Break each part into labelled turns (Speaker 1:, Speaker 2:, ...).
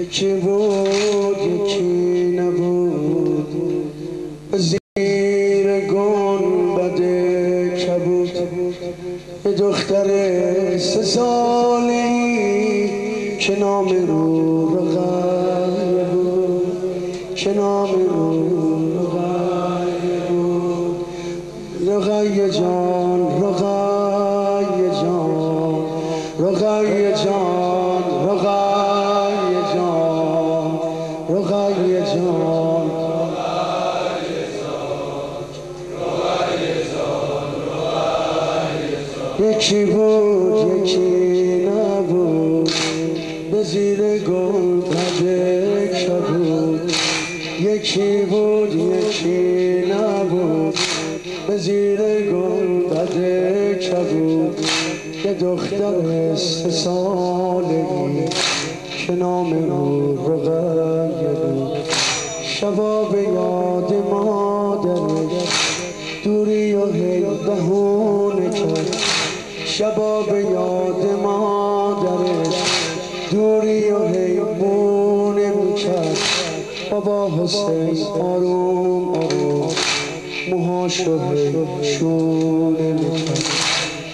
Speaker 1: یکی بود یکی نبود. زیر گنبد کبود. یه دختر سه سالی که نام رو رقیه بود. که نام رو رقیه بود. رقیه جان. یکی بود یکی نبود. به زیر گل قده کبود. یکی بود یکی نبود. به زیر گل قده کبود. یه دختر سه سالگی که نام او رقیه بود. شبا به یاد مادرش دوری و هی بهونه کرد. شبا به یاد مادرش دوری و هی بونه می‌کرد بابا حسین آروم آروم موهاشو شونه می‌کرد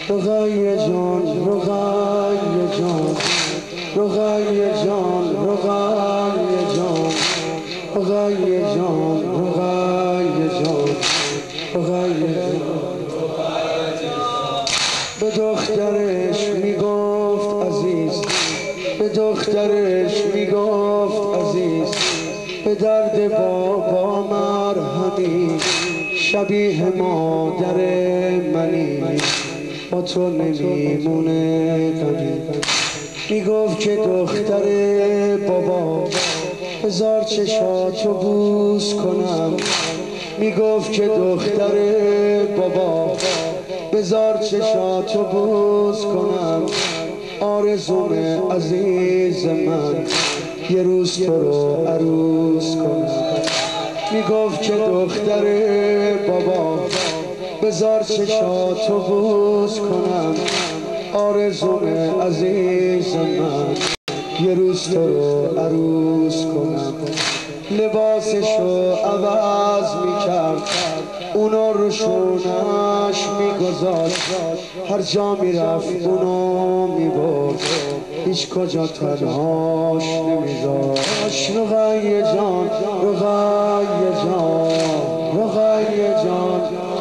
Speaker 1: رقیه جان رقیه جان رقیه جان رقیه جان رقیه جان رقیه جان رقیه دخترش می‌گفت عزیز به دخترش می‌گفت عزیز به درد بابا مرهمی شبیه مادر منی با تو نمیمونه غمی. می‌گفت که دختر بابا هزار چشاتو بوس کنم. می‌گفت که دختر بابا بزار چشاتو بوس کنم. آرزوم عزیز من. یه روز تو رو عروس کنم. می‌گفت که دختر بابا بزار چشاتو بوس کنم. آرزوم عزیز من. یه روز تو رو عروس کنم. لباسشو عوض اونا رو شونش میگذاشت. هر جا می‌رفت اونو می‌برد. هیچ کجا تنهاش نمیذاشت. رقیه جان رقیه جان رقیه جان.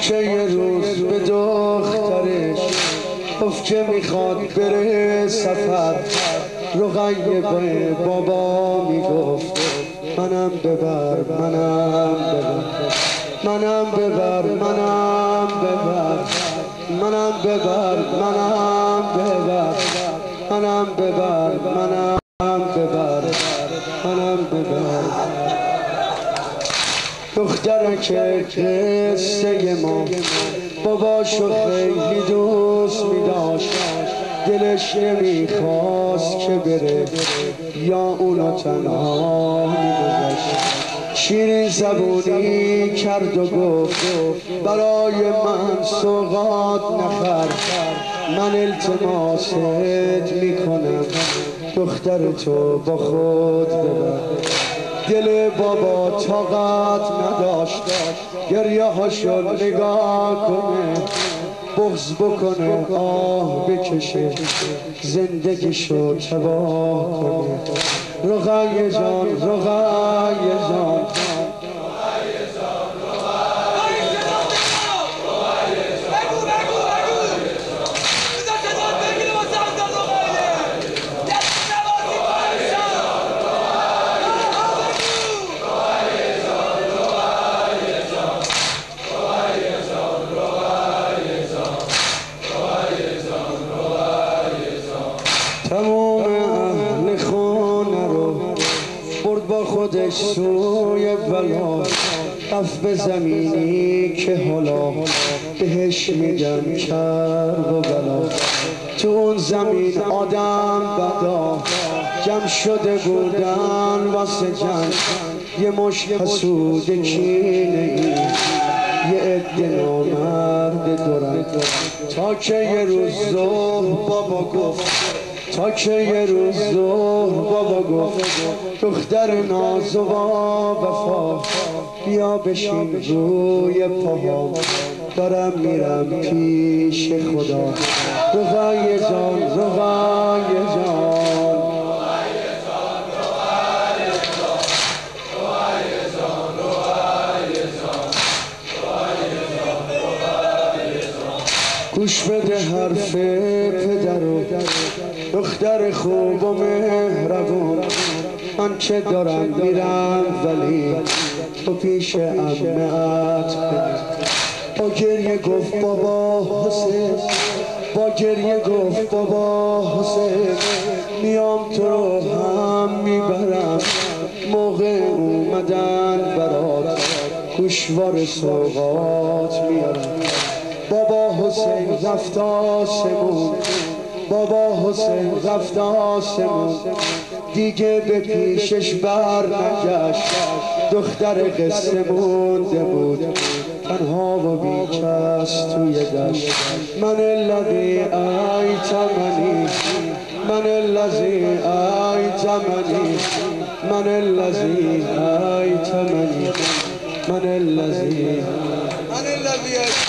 Speaker 1: که یه روز به دخترش. گفت که می‌خواد بره سفر. رقیه بابا می‌گفت. منم ببر منم ببر. منم ببر منم ببر. منم ببر منم ببر. منم ببر منم ببر منم ببر دختر که قصه ما باباشو خیلی دوست میداشت دلش نمی‌خواست که بره. یا اونو تنها میگذاشت شیرین زبونی کرد و گفت برای من سوغات نخر. من التماست می‌کنم دختر تو با خود ببر. دل بابا طاقت نداشت. گریه هاشو نگاه کنه بغز بکنه آه بکشه زندگیشو تباه کنه. رقیه جان رقیه جان. برد با خودش سوی بلا. به زمینی که حالا بهش میگن کرب و بلا. تو اون زمین آدم بدا. جمع شده بودن واسه جنگ. یه مش حسود کینه ای. یه عده نامرد دورن تا که یه روز ظهر بابا گفت. تا که یه روز ظهر بابا گفت. دختر ناز و وفا. بیا بشین روی پاها دارم میرم پیش خدا. رقای جان رقای جان. گوش بده حرف پدر و دختر خوب و مهربون. من که دارم میرم ولی تو پیش امت با گریه گفت بابا حسین با گریه گفت بابا حسین. میام تو رو هم می‌برم موقع اومدن برات گوشوار سوقات میارم. بابا حسین رفت آسمون بابا حسین رفت آسمون. دیگه به پیشش بر نگشت. دختر قصه مونده بود. تنها و بیکس توی دشت. من الذی ایتمنی من الذی ایتمنی من الذی ایتمنی من الذی
Speaker 2: من الذي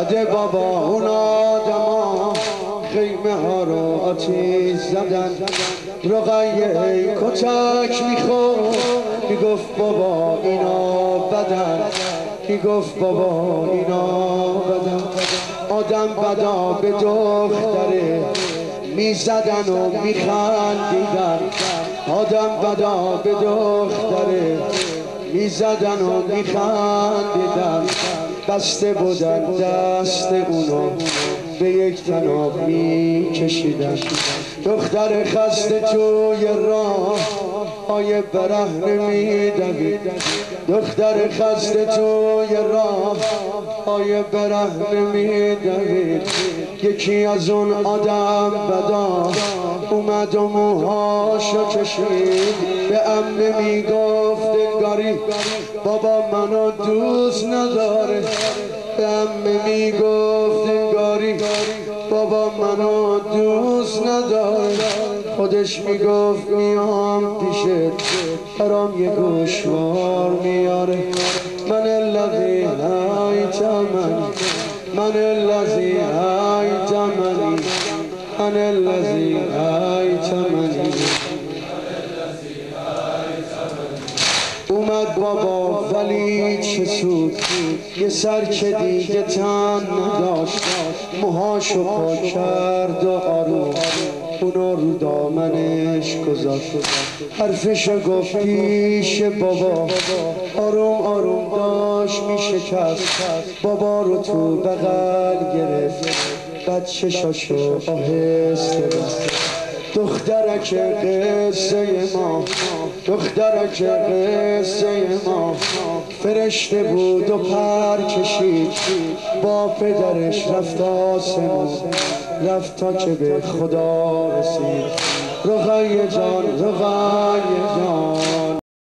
Speaker 1: بعد بابا اون آدما خیمه ها رو آتیش زدن. رقیه کتک می‌خورد. می‌گفت بابا اینا بدن؟ می‌گفت بابا اینا بدن؟ آدم بدا به دختره می‌زدن و میخندیدن. آدم بدا به دختره می‌زدن و میخندیدن. بسته بودن دست اونو به یک تناب میکشیدن. دختر خسته توی راه پای برهنه میدوید. دختر خسته توی راه پای برهنه میدوید. یکی از اون آدم بدا اومد و موهاشو کشید. به امه می‌گفت انگاری بابا منو دوست نداره. به امه می‌گفت انگاری بابا منو دوست نداره. خودش می‌گفت میام پیشت برام یه گوشوار میاره. من الذی ایتمنی من الذی ایتمنی من الذی ایتمنی اومد بابا ولی چه سود؟ یه سر که دیگه تن نداشت. موهاشو پا کرد و آروم. اونو رو دامنش گذاشت. حرفشو گفت پیش بابا. آروم آروم داشت میشکست. بابا رو تو بغل گرفت. بعد چشاشو آهسته دخترک قصه ما. دخترک قصه ما فرشته بود و پر کشید. با پدرش رفت آسمون رفت تا که به خدا رسید. رقای جان رقای جان.